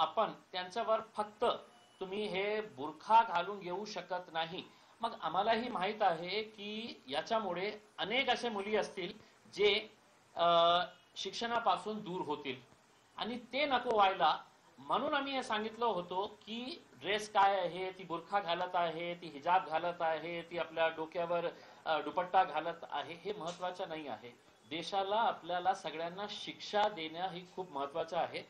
आपण त्यांच्यावर फक्त तुम्ही हे बुरखा घालून घेऊ शकत नाही. मग आम्हालाही माहीत आहे की याच्यामुळे अनेक असे मुली असतील जे शिक्षणापासून दूर होतील. आणि ते नको व्हायला म्हणून आम्ही हे सांगितलं होतो की ड्रेस काय आहे ती बुरखा घालत आहे ती हिजाब घालत आहे ती आपल्या डोक्यावर दुपट्टा घालत आहे हे महत्वाचं नाही आहे. देशाला आपल्याला सगळ्यांना शिक्षा देणं ही खूप महत्वाचं आहे.